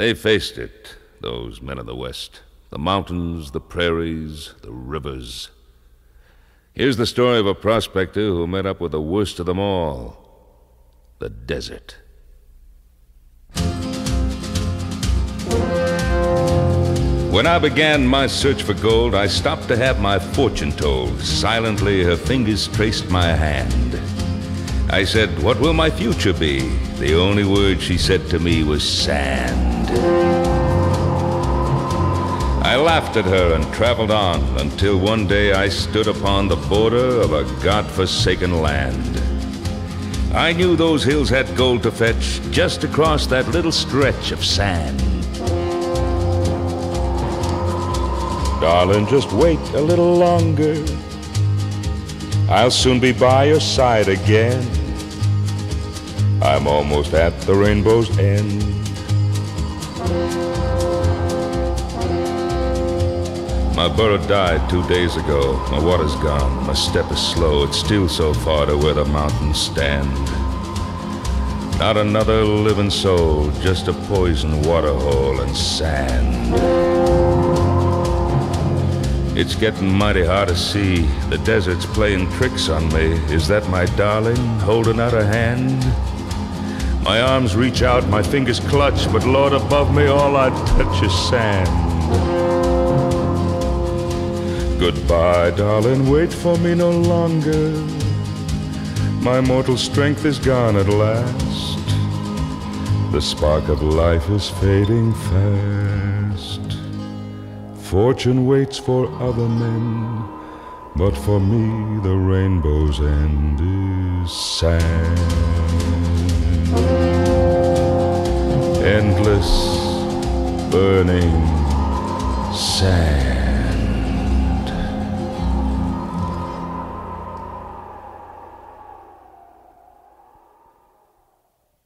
They faced it, those men of the West. The mountains, the prairies, the rivers. Here's the story of a prospector who met up with the worst of them all the desert. When I began my search for gold, I stopped to have my fortune told. Silently, her fingers traced my hand. I said, What will my future be? The only word she said to me was sand. I laughed at her and traveled on until one day I stood upon the border of a god-forsaken land. I knew those hills had gold to fetch just across that little stretch of sand. Darling, just wait a little longer. I'll soon be by your side again. I'm almost at the rainbow's end. My burro died two days ago. My water's gone. My step is slow. It's still so far to where the mountains stand. Not another living soul, just a poison water hole and sand. It's getting mighty hard to see. The desert's playing tricks on me. Is that my darling holding out a hand? My arms reach out, my fingers clutch, but Lord above me, all I touch is sand. Goodbye, darling, wait for me no longer. My mortal strength is gone at last. The spark of life is fading fast. Fortune waits for other men, but for me the rainbow's end is sand. Endless, burning sand.